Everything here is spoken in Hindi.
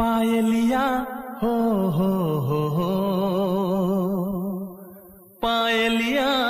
पायलिया हो हो हो हो। पायलिया